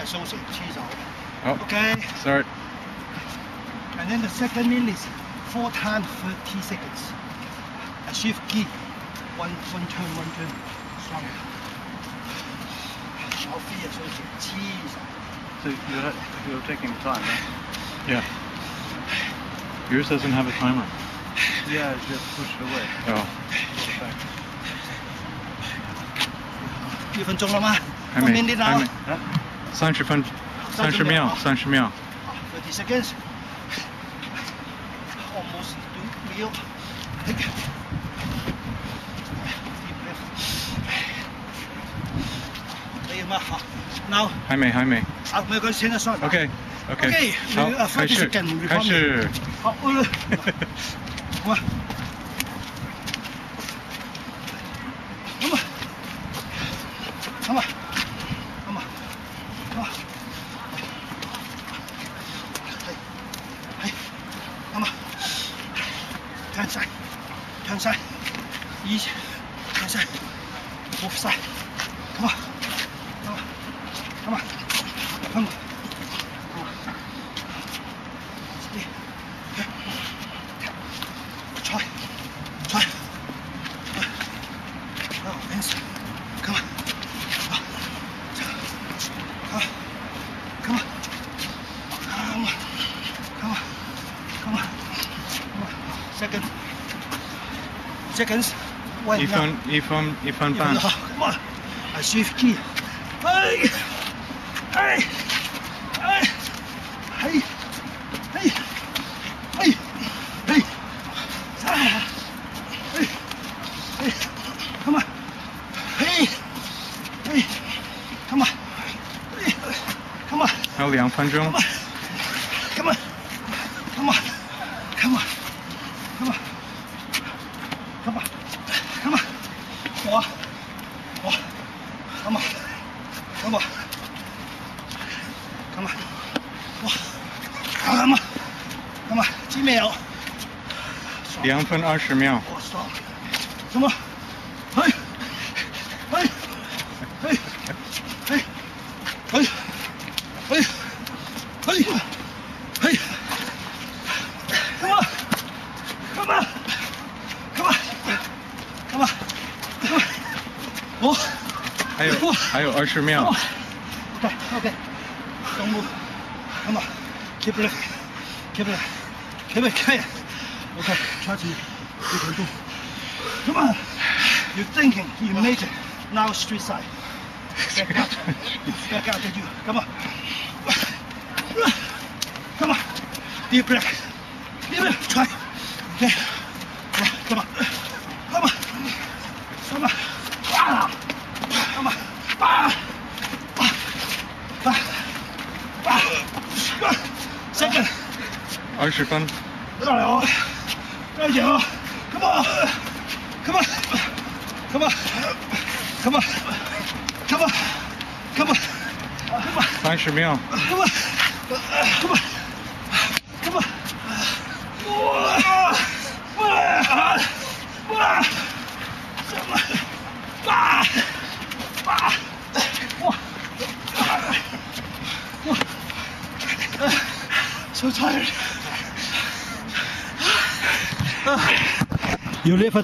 here shows Chi Sau. Oh, okay. Start. And then the second minute is 4 times 30 seconds. A shift key. One, one turn, one turn. Strong. Cheese. So you're, you're taking time, right? Yeah. Yours doesn't have a timer. Yeah, it's just pushed away. Oh. 一分钟了吗？后面的呢？三十分，三十秒，三十秒。 30 seconds. Almost two meal. Take deep breath. 可以吗？好，now 还没，还没。啊，每个先算。 OK。OK。 OK，好你呃，开始， 30 second 开始。好，呃，好啊。咁啊，咁啊， 看山，看山，一，看山，不山，come。on. Second. Seconds. One 一分，一分，一分半。好，Come on. I shift key. 哎，哎，哎，嘿，嘿，嘿，嘿，上来，嘿，嘿，Come on. 嘿，嘿，Come on. 嘿，Come on. 还有两分钟 哇他妈的他妈的他妈的哇好他妈他妈的几秒两分二十秒。什么我。還有还有二十秒。Okay, okay. Don't move. Come on. Keep it. Keep it. Keep it. Keep it. Okay, trust me. You can do. Come on. You're thinking. You made it. Now street side. Back out. Back out at you. Come on. Come on. Deep breath. Deep breath. Try. Okay. Come on. Come on. Come on. 二十分，不大了，站起啊！Come on，Come on，Come on，Come on，Come on，Come on，Come on。三十秒。Come on，Come on。！So tired. You live a